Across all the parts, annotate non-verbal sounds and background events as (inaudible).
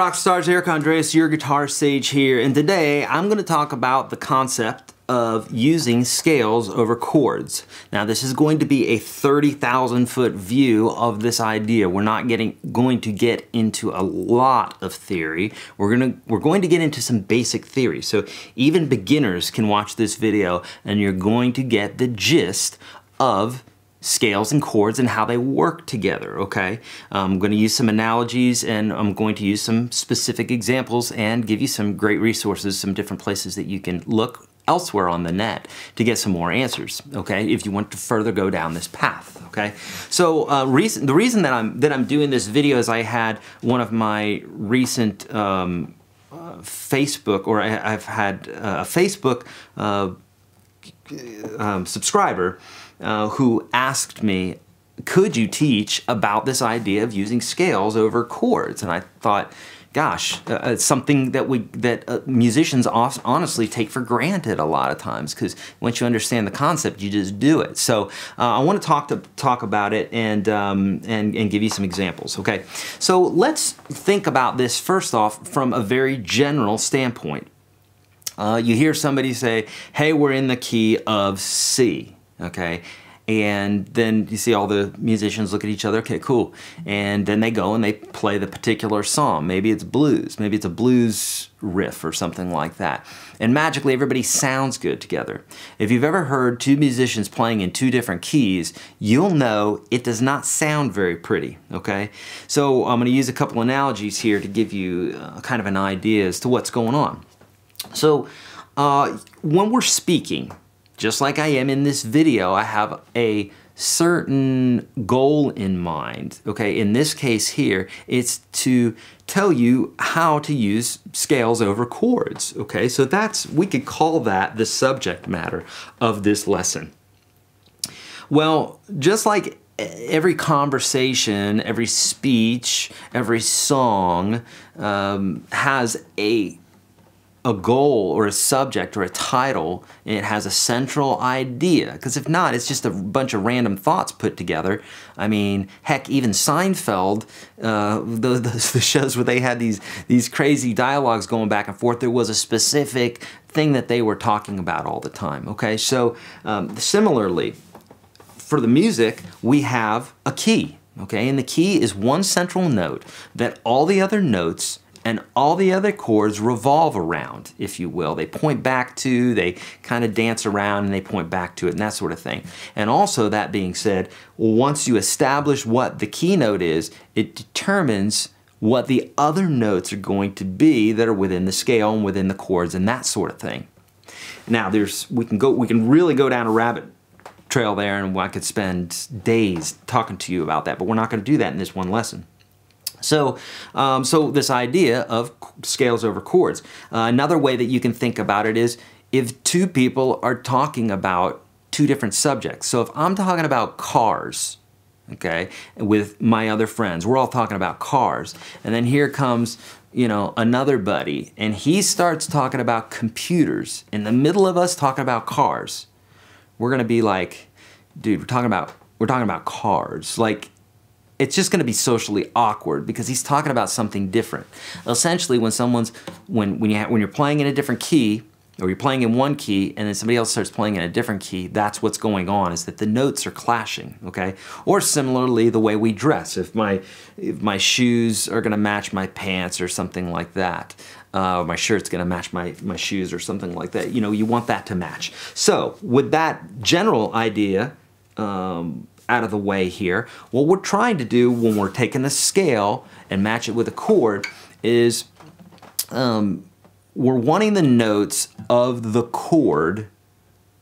rock stars, Erich Andreas, your guitar sage here, and today I'm going to talk about the concept of using scales over chords. Now this is going to be a 30,000 foot view of this idea. We're not getting going to get into a lot of theory. We're going to we're going to get into some basic theory. So even beginners can watch this video and you're going to get the gist of scales and chords and how they work together, okay? I'm going to use some analogies and I'm going to use some specific examples and give you some great resources, some different places that you can look elsewhere on the net to get some more answers, okay? If you want to further go down this path, okay? So uh, reason, the reason that I'm, that I'm doing this video is I had one of my recent um, uh, Facebook, or I, have had uh, a Facebook uh, um, subscriber uh, who asked me, could you teach about this idea of using scales over chords? And I thought, gosh, uh, it's something that we that uh, musicians honestly take for granted a lot of times because once you understand the concept, you just do it. So uh, I want to talk to talk about it and um, and and give you some examples. Okay, so let's think about this first off from a very general standpoint. Uh, you hear somebody say, "Hey, we're in the key of C." okay? And then you see all the musicians look at each other, okay, cool. And then they go and they play the particular song. Maybe it's blues, maybe it's a blues riff or something like that. And magically everybody sounds good together. If you've ever heard two musicians playing in two different keys, you'll know it does not sound very pretty, okay? So I'm gonna use a couple analogies here to give you uh, kind of an idea as to what's going on. So uh, when we're speaking, just like I am in this video, I have a certain goal in mind. Okay, in this case here, it's to tell you how to use scales over chords. Okay, so that's, we could call that the subject matter of this lesson. Well, just like every conversation, every speech, every song um, has a a goal or a subject or a title and it has a central idea. Because if not it's just a bunch of random thoughts put together. I mean heck even seinfeld uh, (laughs) shows where they had these these crazy dialogues going back and forth there was a specific thing that they were talking about all the time okay? So um, similarly for the music we have a key okay? And the key is one central note that all the other notes and all the other chords revolve around, if you will. They point back to, they kind of dance around and they point back to it and that sort of thing. And also, that being said, once you establish what the keynote is, it determines what the other notes are going to be that are within the scale and within the chords and that sort of thing. Now, there's we can go we can really go down a rabbit trail there and I could spend days talking to you about that, but we're not going to do that in this one lesson. So, um, so this idea of scales over chords. Uh, another way that you can think about it is if two people are talking about two different subjects. So if I'm talking about cars, okay, with my other friends, we're all talking about cars, and then here comes you know another buddy, and he starts talking about computers in the middle of us talking about cars. We're gonna be like, dude, we're talking about we're talking about cars. Like it's just going to be socially awkward because he's talking about something different. Essentially, when someone's when when you when you're playing in a different key or you're playing in one key and then somebody else starts playing in a different key, that's what's going on is that the notes are clashing, okay? Or similarly the way we dress. If my if my shoes are going to match my pants or something like that, uh, my shirt's gonna match my, my shoes or something like that. You know, you want that to match. So with that general idea, um, out of the way here. What we're trying to do when we're taking a scale and match it with a chord is um, we're wanting the notes of the chord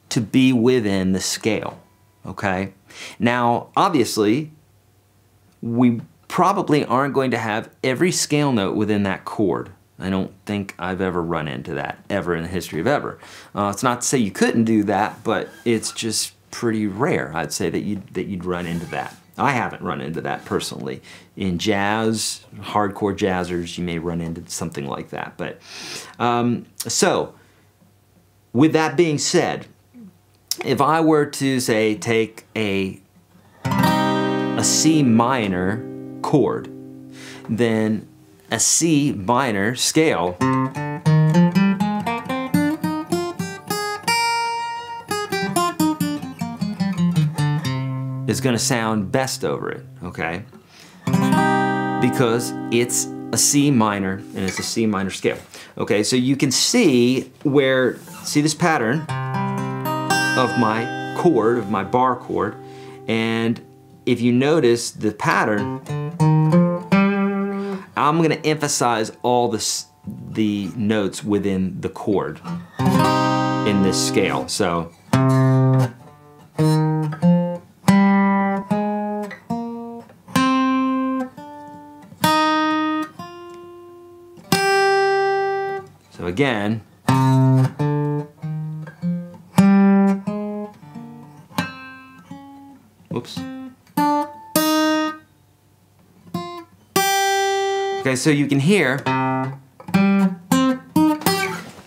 to be within the scale, okay? Now, obviously, we probably aren't going to have every scale note within that chord. I don't think I've ever run into that ever in the history of ever. Uh, it's not to say you couldn't do that, but it's just pretty rare, I'd say, that you'd, that you'd run into that. I haven't run into that personally. In jazz, hardcore jazzers, you may run into something like that. But um, so, with that being said, if I were to say take a a C minor chord, then a C minor scale. Is gonna sound best over it, okay? Because it's a C minor and it's a C minor scale. Okay, so you can see where, see this pattern of my chord, of my bar chord, and if you notice the pattern, I'm gonna emphasize all the, the notes within the chord in this scale. So, again, whoops. Okay, so you can hear,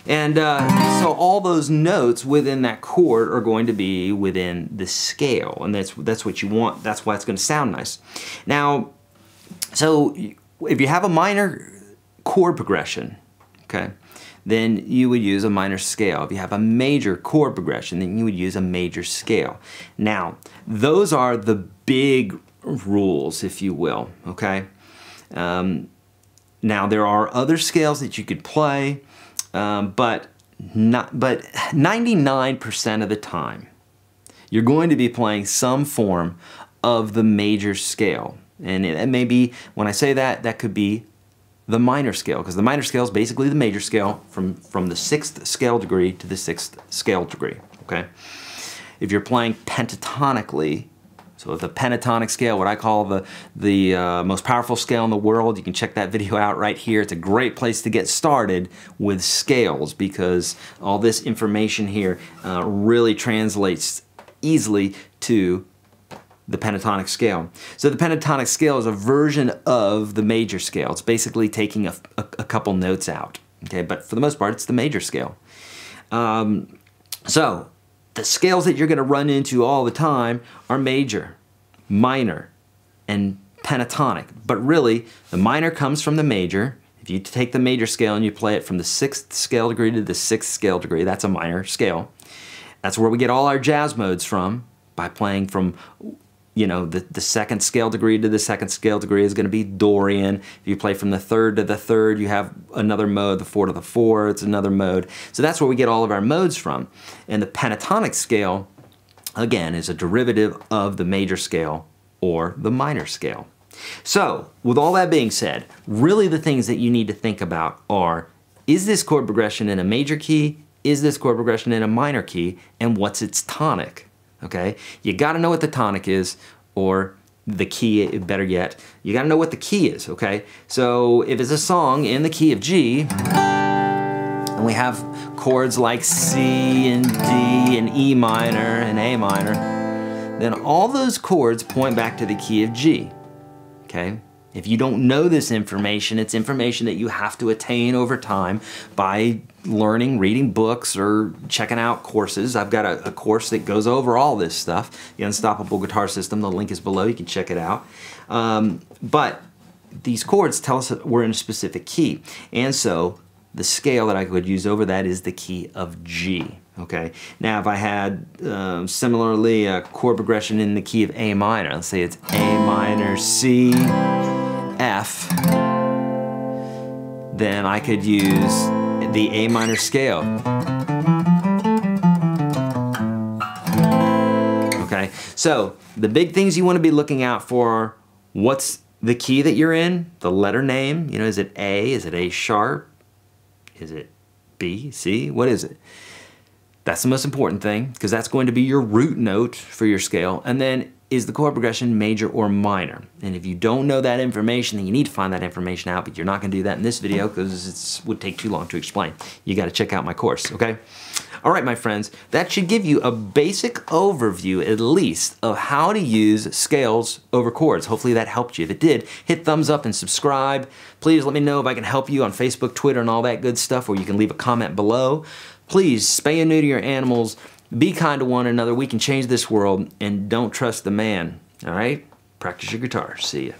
and uh, so all those notes within that chord are going to be within the scale, and that's that's what you want. That's why it's going to sound nice. Now, so if you have a minor chord progression, okay, then you would use a minor scale. If you have a major chord progression, then you would use a major scale. Now, those are the big rules, if you will, okay? Um, now, there are other scales that you could play, um, but not, but 99% of the time, you're going to be playing some form of the major scale. And it, it may be, when I say that, that could be the minor scale, because the minor scale is basically the major scale from, from the sixth scale degree to the sixth scale degree, okay? If you're playing pentatonically, so the pentatonic scale, what I call the, the uh, most powerful scale in the world, you can check that video out right here. It's a great place to get started with scales because all this information here uh, really translates easily to the pentatonic scale. So the pentatonic scale is a version of the major scale. It's basically taking a, a, a couple notes out, okay? But for the most part, it's the major scale. Um, so the scales that you're gonna run into all the time are major, minor, and pentatonic. But really, the minor comes from the major. If you take the major scale and you play it from the sixth scale degree to the sixth scale degree, that's a minor scale. That's where we get all our jazz modes from by playing from you know, the, the second scale degree to the second scale degree is going to be Dorian. If you play from the third to the third, you have another mode, the four to the four, it's another mode. So that's where we get all of our modes from. And the pentatonic scale, again, is a derivative of the major scale or the minor scale. So, with all that being said, really the things that you need to think about are, is this chord progression in a major key? Is this chord progression in a minor key? And what's its tonic? Okay? You gotta know what the tonic is, or the key, better yet, you gotta know what the key is, okay? So if it's a song in the key of G, and we have chords like C and D and E minor and A minor, then all those chords point back to the key of G, okay? If you don't know this information, it's information that you have to attain over time by learning, reading books, or checking out courses. I've got a, a, course that goes over all this stuff, the Unstoppable Guitar System. The link is below, you can check it out. Um, but these chords tell us that we're in a specific key. And so the scale that I would use over that is the key of G. Okay. Now, if I had um, similarly a chord progression in the key of A minor, let's say it's A minor, C, F, then I could use the A minor scale. Okay, so the big things you want to be looking out for what's the key that you're in, the letter name, you know, is it A, is it A sharp, is it B, C, what is it? That's the most important thing because that's going to be your root note for your scale. And then is the chord progression major or minor? And if you don't know that information, then you need to find that information out, but you're not gonna do that in this video because it would take too long to explain. You gotta check out my course, okay? All right, my friends, that should give you a basic overview, at least, of how to use scales over chords. Hopefully that helped you. If it did, hit thumbs up and subscribe. Please let me know if I can help you on Facebook, Twitter, and all that good stuff, or you can leave a comment below. Please spay and neuter your animals. Be kind to one another. We can change this world. And don't trust the man. All right? Practice your guitar. See ya.